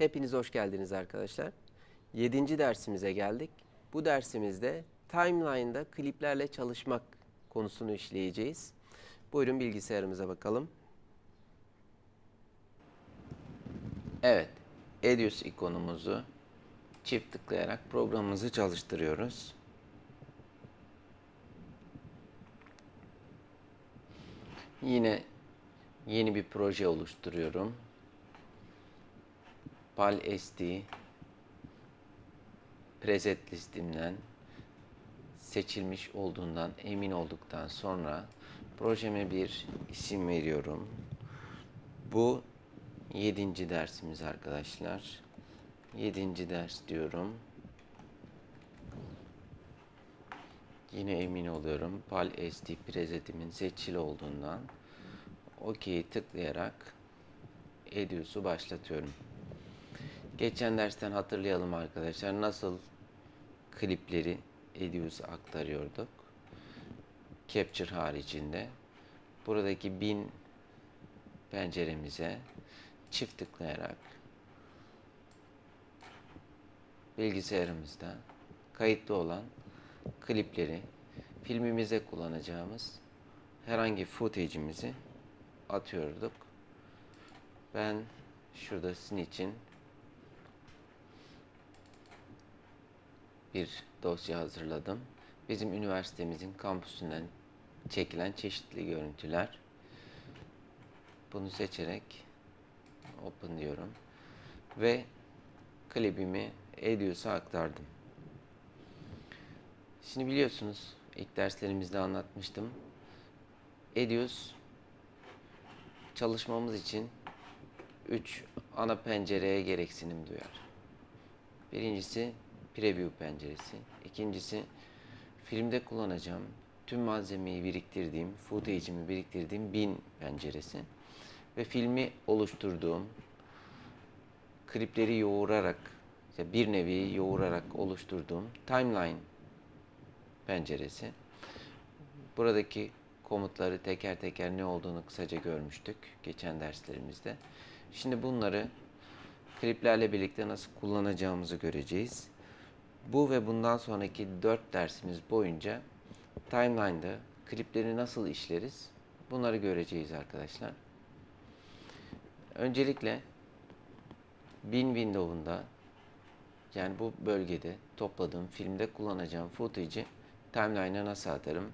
Hepiniz hoş geldiniz arkadaşlar. 7. dersimize geldik. Bu dersimizde timeline'da kliplerle çalışmak konusunu işleyeceğiz. Buyurun bilgisayarımıza bakalım. Evet, Edius ikonumuzu çift tıklayarak programımızı çalıştırıyoruz. Yine yeni bir proje oluşturuyorum. Pal SD preset listimden seçilmiş olduğundan emin olduktan sonra projeme bir isim veriyorum. Bu yedinci dersimiz arkadaşlar. Yedinci ders diyorum. Yine emin oluyorum. Pal SD presetimin seçili olduğundan OK'yi tıklayarak Edius'u başlatıyorum. Geçen dersten hatırlayalım arkadaşlar. Nasıl klipleri Edius'a aktarıyorduk. Capture haricinde. Buradaki bin penceremize çift tıklayarak bilgisayarımızda kayıtlı olan klipleri filmimize kullanacağımız herhangi footage'imizi atıyorduk. Ben şurada sizin için bir dosya hazırladım. Bizim üniversitemizin kampüsünden çekilen çeşitli görüntüler. Bunu seçerek open diyorum. Ve klibimi Edius'a aktardım. Şimdi biliyorsunuz ilk derslerimizde anlatmıştım. Edius çalışmamız için 3 ana pencereye gereksinim duyar. Birincisi preview penceresi. İkincisi filmde kullanacağım tüm malzemeyi biriktirdiğim, footage'imi biriktirdiğim bin penceresi. Ve filmi oluşturduğum, klipleri yoğurarak, işte bir nevi yoğurarak oluşturduğum timeline penceresi. Buradaki komutları teker teker ne olduğunu kısaca görmüştük geçen derslerimizde. Şimdi bunları kliplerle birlikte nasıl kullanacağımızı göreceğiz. Bu ve bundan sonraki 4 dersimiz boyunca timeline'da klipleri nasıl işleriz bunları göreceğiz arkadaşlar. Öncelikle bin window'unda yani bu bölgede topladığım filmde kullanacağım footage'i timeline'a nasıl atarım?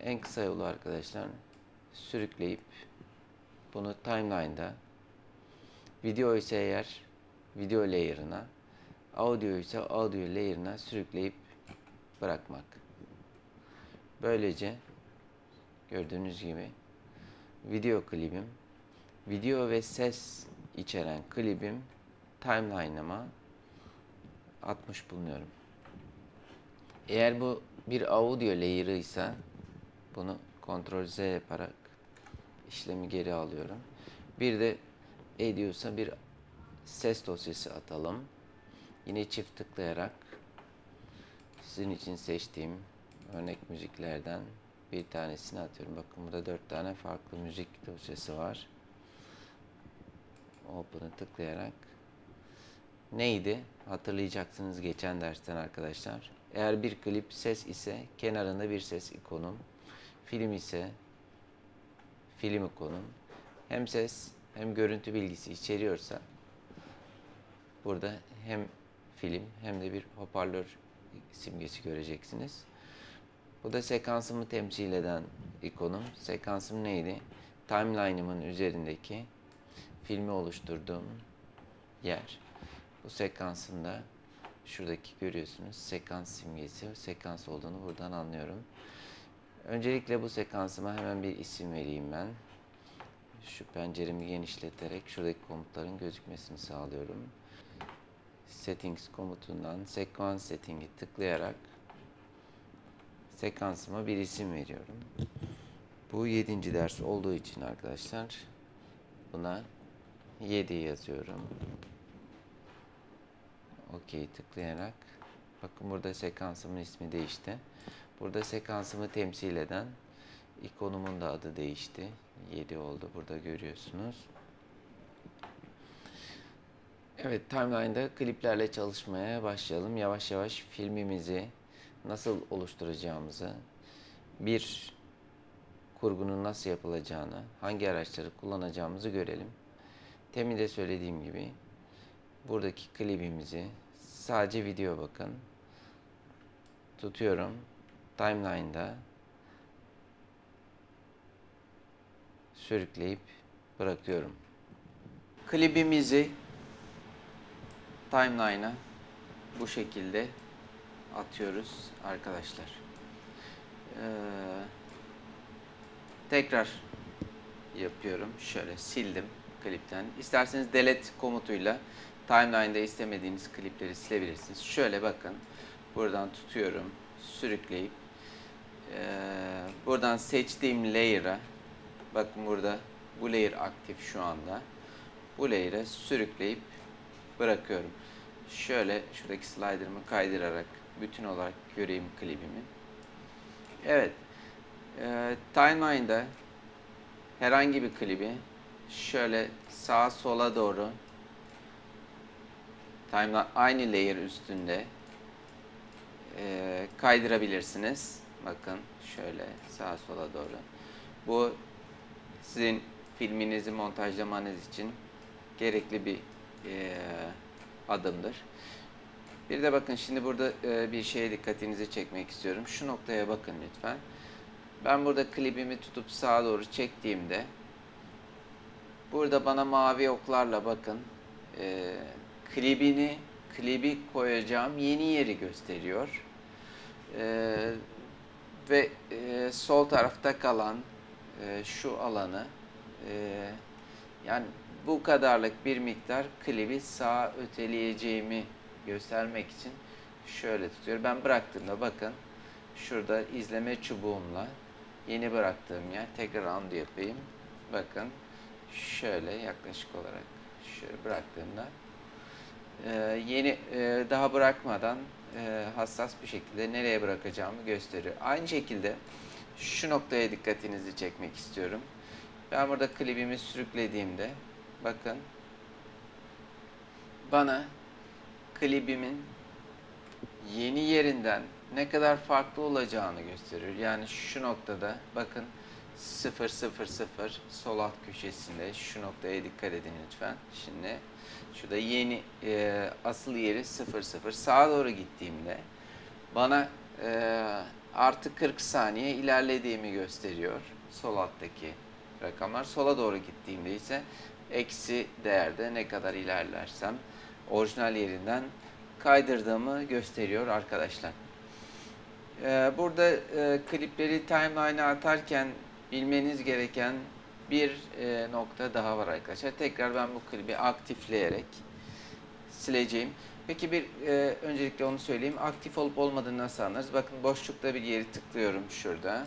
En kısa yolu arkadaşlar sürükleyip bunu timeline'da video ise eğer video layer'ına audio ise audio layer'ına sürükleyip bırakmak. Böylece gördüğünüz gibi video klibim, video ve ses içeren klibim timeline'ıma atmış bulunuyorum. Eğer bu bir audio layer'ı ise bunu Ctrl Z yaparak işlemi geri alıyorum. Bir de ediyorsa bir ses dosyası atalım. Yine çift tıklayarak sizin için seçtiğim örnek müziklerden bir tanesini atıyorum. Bakın burada dört tane farklı müzik dosyası var. Open'ı tıklayarak neydi? Hatırlayacaksınız geçen dersten arkadaşlar. Eğer bir klip ses ise kenarında bir ses ikonum. Film ise film ikonum. Hem ses hem görüntü bilgisi içeriyorsa burada hem film hem de bir hoparlör simgesi göreceksiniz. Bu da sekansımı temsil eden ikonum. Sekansım neydi? Timeline'ımın üzerindeki filmi oluşturduğum yer. Bu sekansında şuradaki görüyorsunuz sekans simgesi, sekans olduğunu buradan anlıyorum. Öncelikle bu sekansıma hemen bir isim vereyim ben. Şu penceremi genişleterek şuradaki komutların gözükmesini sağlıyorum. Settings komutundan sekans setting'i tıklayarak sekansıma bir isim veriyorum. Bu 7. ders olduğu için arkadaşlar buna 7 yazıyorum. OK tıklayarak bakın burada sekansımın ismi değişti. Burada sekansımı temsil eden ikonumun da adı değişti. 7 oldu burada görüyorsunuz. Evet, timeline'da kliplerle çalışmaya başlayalım. Yavaş yavaş filmimizi nasıl oluşturacağımızı, bir kurgunun nasıl yapılacağını, hangi araçları kullanacağımızı görelim. Temin de söylediğim gibi buradaki klibimizi sadece video bakın. Tutuyorum. Timeline'da sürükleyip bırakıyorum. Klibimizi timeline'a bu şekilde atıyoruz arkadaşlar. Ee, tekrar yapıyorum. Şöyle sildim klipten. İsterseniz delete komutuyla timeline'da istemediğiniz klipleri silebilirsiniz. Şöyle bakın. Buradan tutuyorum. Sürükleyip ee, buradan seçtiğim layer'a bakın burada bu layer aktif şu anda. Bu layer'a sürükleyip bırakıyorum. Şöyle şuradaki slider'ımı kaydırarak bütün olarak göreyim klibimi. Evet. E, timeline'da herhangi bir klibi şöyle sağa sola doğru timeline aynı layer üstünde e, kaydırabilirsiniz. Bakın şöyle sağa sola doğru. Bu sizin filminizi montajlamanız için gerekli bir e, adımdır. Bir de bakın şimdi burada e, bir şeye dikkatinizi çekmek istiyorum. Şu noktaya bakın lütfen. Ben burada klibimi tutup sağa doğru çektiğimde burada bana mavi oklarla bakın e, klibini klibi koyacağım yeni yeri gösteriyor. E, ve e, sol tarafta kalan e, şu alanı e, yani bu kadarlık bir miktar klibi sağa öteleyeceğimi göstermek için şöyle tutuyorum. Ben bıraktığımda bakın şurada izleme çubuğumla yeni bıraktığım yer tekrar undo yapayım. Bakın şöyle yaklaşık olarak şöyle bıraktığımda e, yeni e, daha bırakmadan e, hassas bir şekilde nereye bırakacağımı gösteriyor. Aynı şekilde şu noktaya dikkatinizi çekmek istiyorum. Ben burada klibimi sürüklediğimde bakın bana klibimin yeni yerinden ne kadar farklı olacağını gösteriyor. Yani şu noktada bakın 0 0 0 sol alt köşesinde şu noktaya dikkat edin lütfen. Şimdi şurada yeni e, asıl yeri 0 0 sağa doğru gittiğimde bana e, artı 40 saniye ilerlediğimi gösteriyor. Sol alttaki rakamlar. Sola doğru gittiğimde ise eksi değerde ne kadar ilerlersem orijinal yerinden kaydırdığımı gösteriyor arkadaşlar. Ee, burada e, klipleri timeline'a atarken bilmeniz gereken bir e, nokta daha var arkadaşlar. Tekrar ben bu klibi aktifleyerek sileceğim. Peki bir e, öncelikle onu söyleyeyim. Aktif olup olmadığını nasıl anlarız? Bakın boşlukta bir yeri tıklıyorum şurada.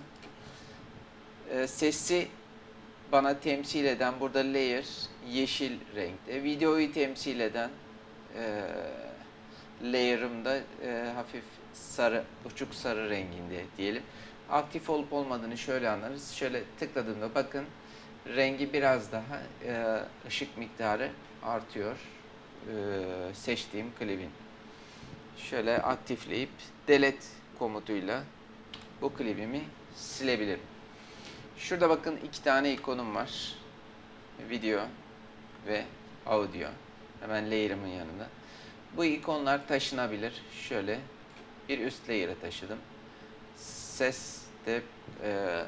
E, sesi bana temsil eden burada layer yeşil renkte. Videoyu temsil eden e, layer'ımda e, hafif sarı, uçuk sarı renginde diyelim. Aktif olup olmadığını şöyle anlarız. Şöyle tıkladığımda bakın rengi biraz daha e, ışık miktarı artıyor. E, seçtiğim klibin. Şöyle aktifleyip delete komutuyla bu klibimi silebilirim. Şurada bakın iki tane ikonum var. Video ve audio. Hemen layer'ımın yanında. Bu ikonlar taşınabilir. Şöyle bir üst layer'a taşıdım. Ses de e,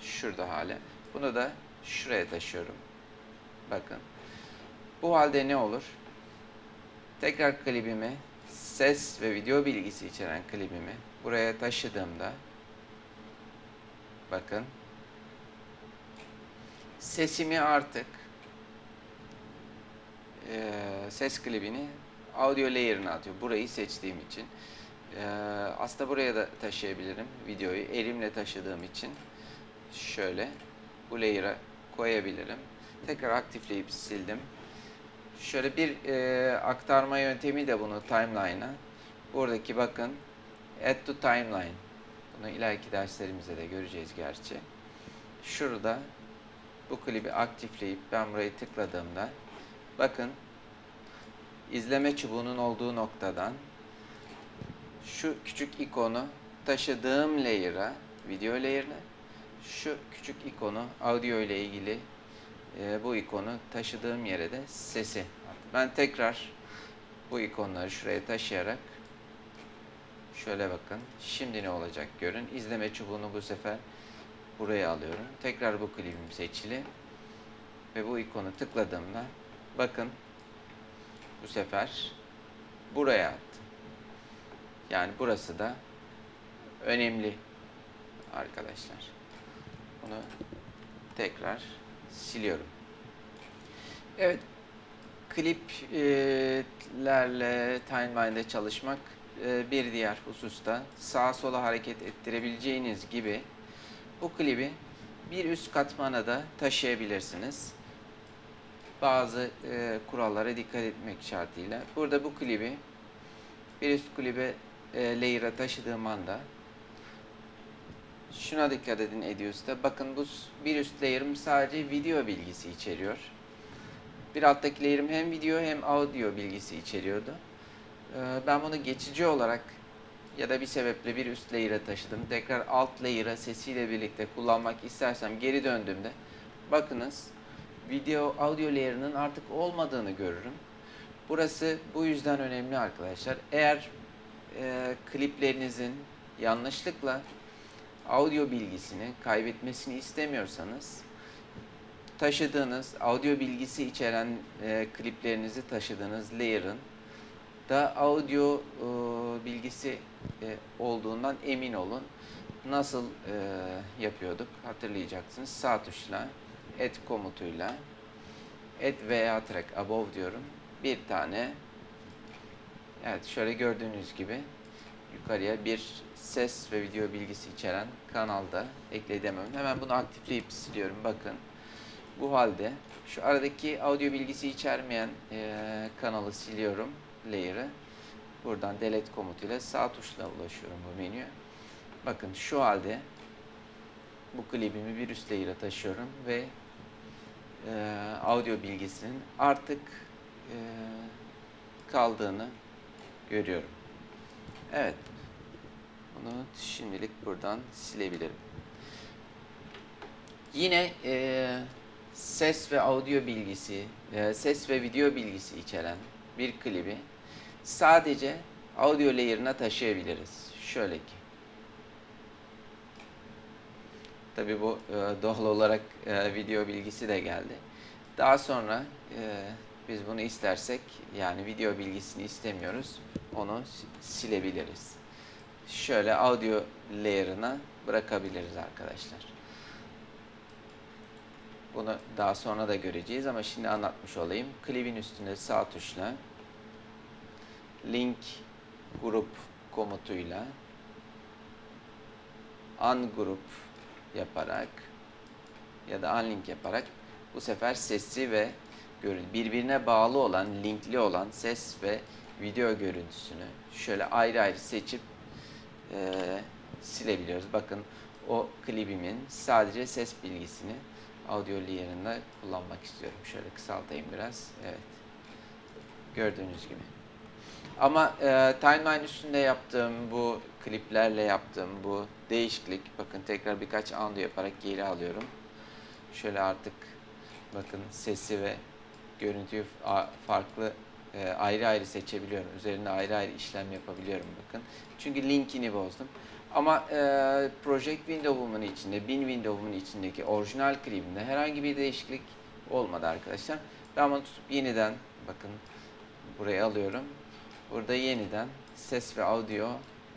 şurada hale. Bunu da şuraya taşıyorum. Bakın. Bu halde ne olur? Tekrar klibimi, ses ve video bilgisi içeren klibimi buraya taşıdığımda bakın sesimi artık e, ses klibini audio layer'ına atıyor. Burayı seçtiğim için. E, aslında buraya da taşıyabilirim videoyu. Elimle taşıdığım için şöyle bu layer'a koyabilirim. Tekrar aktifleyip sildim. Şöyle bir e, aktarma yöntemi de bunu timeline'a. Buradaki bakın add to timeline. Bunu ileriki derslerimizde de göreceğiz gerçi. Şurada bu klibi aktifleyip ben burayı tıkladığımda bakın izleme çubuğunun olduğu noktadan şu küçük ikonu taşıdığım layer'a, video layer'ına şu küçük ikonu audio ile ilgili e, bu ikonu taşıdığım yere de sesi. Ben tekrar bu ikonları şuraya taşıyarak şöyle bakın. Şimdi ne olacak görün. İzleme çubuğunu bu sefer buraya alıyorum. Tekrar bu klibim seçili. Ve bu ikonu tıkladığımda bakın bu sefer buraya attım. Yani burası da önemli arkadaşlar. Bunu tekrar siliyorum. Evet, kliplerle timeline'de çalışmak e, bir diğer hususta sağa sola hareket ettirebileceğiniz gibi bu klibi bir üst katmana da taşıyabilirsiniz. Bazı e, kurallara dikkat etmek şartıyla. Burada bu klibi bir üst klibe e, layer'a taşıdığım anda şuna dikkat edin Edius'ta. Bakın bu bir üst layer'ım sadece video bilgisi içeriyor. Bir alttaki layer'ım hem video hem audio bilgisi içeriyordu. Ee, ben bunu geçici olarak ya da bir sebeple bir üst layer'a taşıdım. Tekrar alt layer'a sesiyle birlikte kullanmak istersem geri döndüğümde bakınız video audio layer'ının artık olmadığını görürüm. Burası bu yüzden önemli arkadaşlar. Eğer e, kliplerinizin yanlışlıkla audio bilgisini kaybetmesini istemiyorsanız taşıdığınız audio bilgisi içeren e, kliplerinizi taşıdığınız layer'ın da audio e, bilgisi e, olduğundan emin olun. Nasıl e, yapıyorduk hatırlayacaksınız. Sağ tuşla add komutuyla add veya track above diyorum. Bir tane evet şöyle gördüğünüz gibi yukarıya bir ses ve video bilgisi içeren kanalda ekledemem. Hemen bunu aktifleyip siliyorum. Bakın bu halde şu aradaki audio bilgisi içermeyen e, kanalı siliyorum. Layer'ı. Buradan delete komutuyla sağ tuşla ulaşıyorum bu menüye. Bakın şu halde bu klibimi bir üst layer'a taşıyorum ve e, audio bilgisinin artık e, kaldığını görüyorum. Evet. Bunu şimdilik buradan silebilirim. Yine e, ses ve audio bilgisi, e, ses ve video bilgisi içeren bir klibi sadece audio layer'ına taşıyabiliriz. Şöyle ki. Tabi bu e, doğal olarak e, video bilgisi de geldi. Daha sonra e, biz bunu istersek yani video bilgisini istemiyoruz. Onu silebiliriz. Şöyle audio layer'ına bırakabiliriz arkadaşlar. Bunu daha sonra da göreceğiz ama şimdi anlatmış olayım. Klibin üstünde sağ tuşla link grup komutuyla ungroup yaparak ya da unlink yaparak bu sefer sesi ve birbirine bağlı olan, linkli olan ses ve video görüntüsünü şöyle ayrı ayrı seçip e, silebiliyoruz. Bakın o klibimin sadece ses bilgisini audio layer'ında kullanmak istiyorum. Şöyle kısaltayım biraz. Evet. Gördüğünüz gibi. Ama e, timeline üstünde yaptığım bu kliplerle yaptığım bu değişiklik bakın tekrar birkaç undo yaparak geri alıyorum. Şöyle artık bakın sesi ve görüntüyü farklı e, ayrı ayrı seçebiliyorum. Üzerinde ayrı ayrı işlem yapabiliyorum bakın. Çünkü linkini bozdum. Ama e, Project Windows'umun içinde, Bin Windows'umun içindeki orijinal klibimde herhangi bir değişiklik olmadı arkadaşlar. Ben bunu tutup yeniden bakın buraya alıyorum. Burada yeniden ses ve audio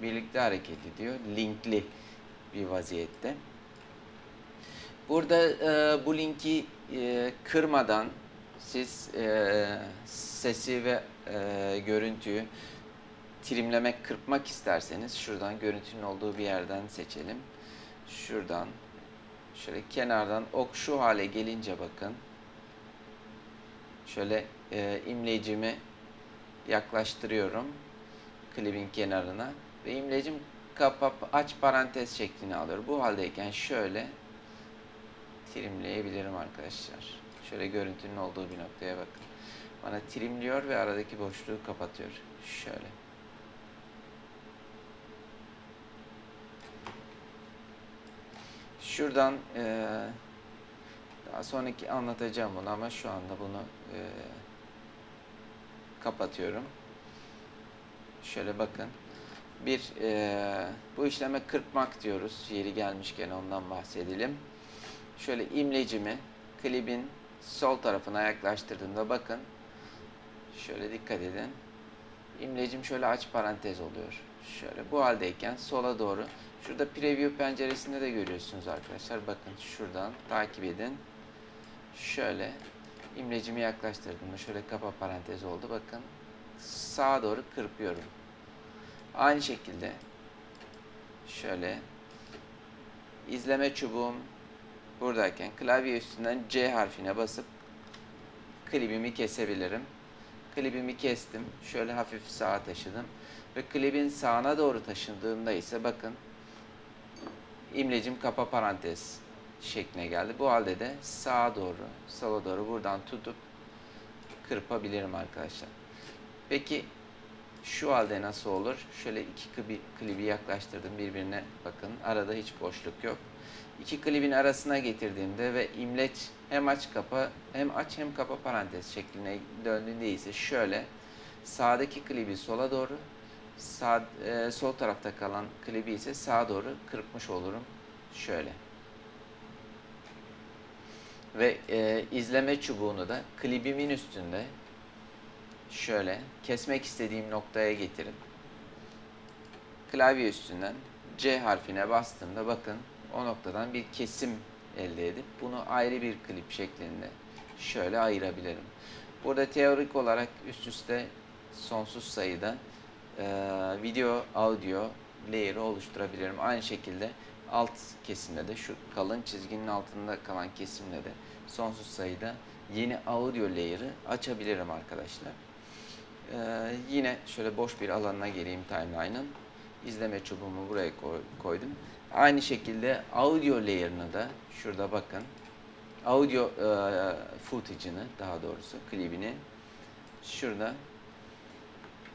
birlikte hareket ediyor. Linkli bir vaziyette. Burada e, bu linki e, kırmadan siz e, sesi ve e, görüntüyü trimlemek, kırpmak isterseniz şuradan görüntünün olduğu bir yerden seçelim. Şuradan şöyle kenardan ok şu hale gelince bakın şöyle e, imlecimi yaklaştırıyorum klibin kenarına ve imlecim kapap aç parantez şeklini alıyor. Bu haldeyken şöyle trimleyebilirim arkadaşlar. Şöyle görüntünün olduğu bir noktaya bakın. bana trimliyor ve aradaki boşluğu kapatıyor. Şöyle. Şuradan eee, daha sonraki anlatacağım bunu ama şu anda bunu eee, kapatıyorum. Şöyle bakın. Bir eee, bu işleme kırpmak diyoruz. Yeri gelmişken ondan bahsedelim. Şöyle imlecimi klibin sol tarafına yaklaştırdığımda bakın. Şöyle dikkat edin. İmlecim şöyle aç parantez oluyor. Şöyle bu haldeyken sola doğru. Şurada preview penceresinde de görüyorsunuz arkadaşlar. Bakın şuradan takip edin. Şöyle imlecimi yaklaştırdığımda şöyle kapa parantez oldu. Bakın sağa doğru kırpıyorum. Aynı şekilde şöyle izleme çubuğum buradayken klavye üstünden C harfine basıp klibimi kesebilirim. Klibimi kestim. Şöyle hafif sağa taşıdım. Ve klibin sağına doğru taşındığında ise bakın imlecim kapa parantez şekline geldi. Bu halde de sağa doğru, sola doğru buradan tutup kırpabilirim arkadaşlar. Peki şu halde nasıl olur? Şöyle iki klibi, yaklaştırdım birbirine bakın. Arada hiç boşluk yok. İki klibin arasına getirdiğimde ve imleç hem aç kapa hem aç hem kapa parantez şekline döndüğünde ise şöyle sağdaki klibi sola doğru sağ, e, sol tarafta kalan klibi ise sağa doğru kırpmış olurum. Şöyle. Ve e, izleme çubuğunu da klibimin üstünde şöyle kesmek istediğim noktaya getirip klavye üstünden C harfine bastığımda bakın o noktadan bir kesim elde edip bunu ayrı bir klip şeklinde şöyle ayırabilirim. Burada teorik olarak üst üste sonsuz sayıda e, video, audio layer'ı oluşturabilirim. Aynı şekilde alt kesimde de şu kalın çizginin altında kalan kesimde de sonsuz sayıda yeni audio layer'ı açabilirim arkadaşlar. Ee, yine şöyle boş bir alanına geleyim timeline'ın. İzleme çubuğumu buraya koy- koydum. Aynı şekilde audio layer'ını da şurada bakın. Audio e, footage'ını daha doğrusu klibini şurada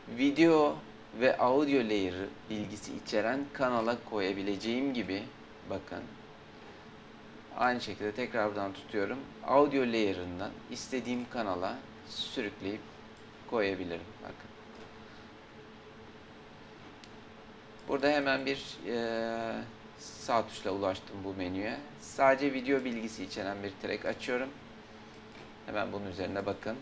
video ve audio layer bilgisi içeren kanala koyabileceğim gibi bakın. Aynı şekilde tekrar buradan tutuyorum. Audio layer'ından istediğim kanala sürükleyip koyabilirim. Bakın. Burada hemen bir eee, sağ tuşla ulaştım bu menüye. Sadece video bilgisi içeren bir track açıyorum. Hemen bunun üzerine bakın.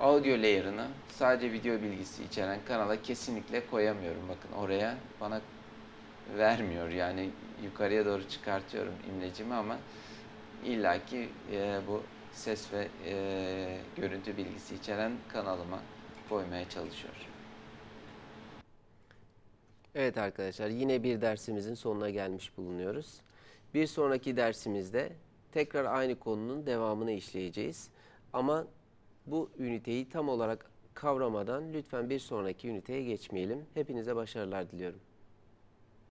Audio layer'ını sadece video bilgisi içeren kanala kesinlikle koyamıyorum. Bakın oraya bana vermiyor. Yani yukarıya doğru çıkartıyorum imlecimi ama illaki e, bu ses ve e, görüntü bilgisi içeren kanalıma koymaya çalışıyor. Evet arkadaşlar yine bir dersimizin sonuna gelmiş bulunuyoruz. Bir sonraki dersimizde tekrar aynı konunun devamını işleyeceğiz. Ama bu üniteyi tam olarak kavramadan lütfen bir sonraki üniteye geçmeyelim. Hepinize başarılar diliyorum.